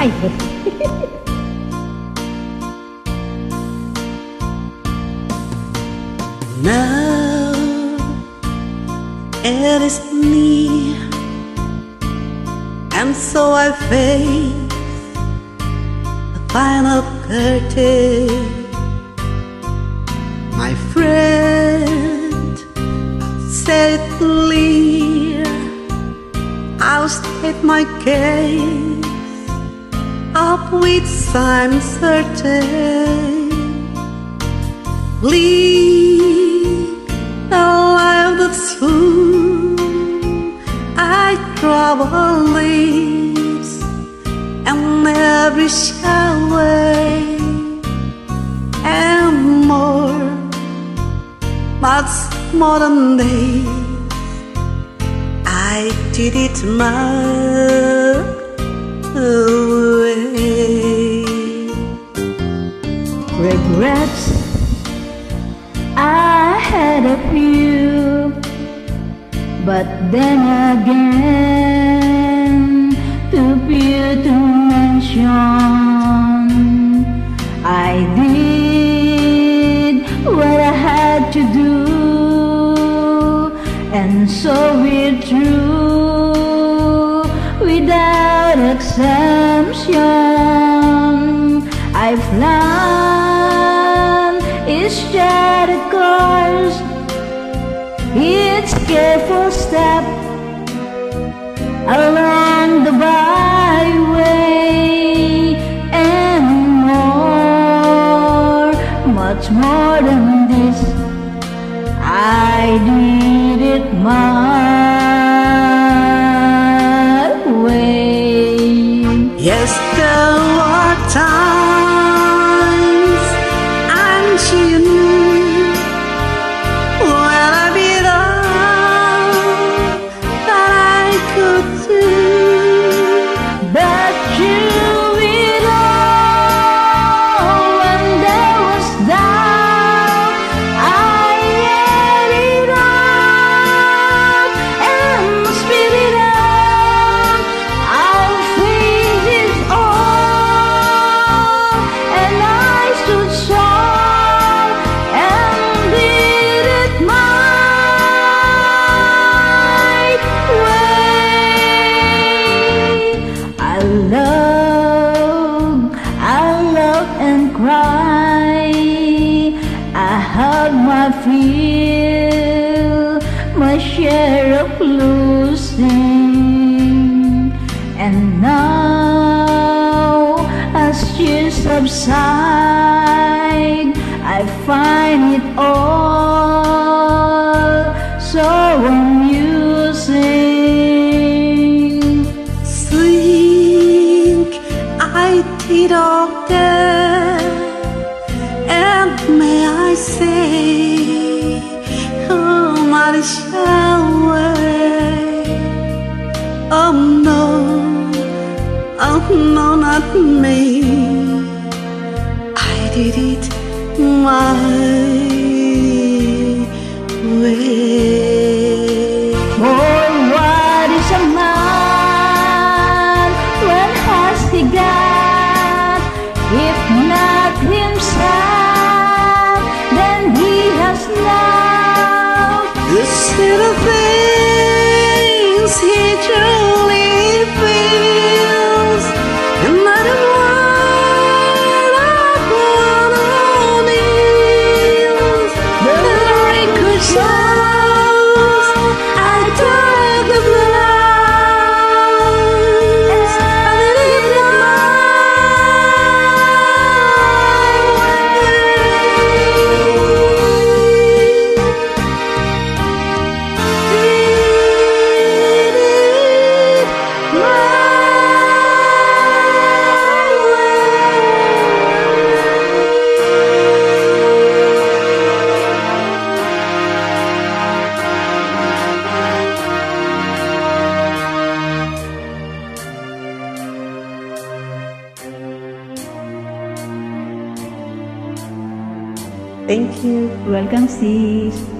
Ay. Now it is me, and so I face the final curtain. My friend said clear, I'll state my case, of which I'm certain. Bleak a life that's full I travel leaves And every shower And more. Much more than this I did it my Regrets I had a few, but then again, too few to mention. I did what I had to do, and so we're through without exemption. I did it my way. Yes, there were times I'm cheating cry. I hug my fear my share of losing. And now, as tears subside, I find it all and may I say, oh. Oh no, oh no, not me. I did it my Thank you. Welcome, sis.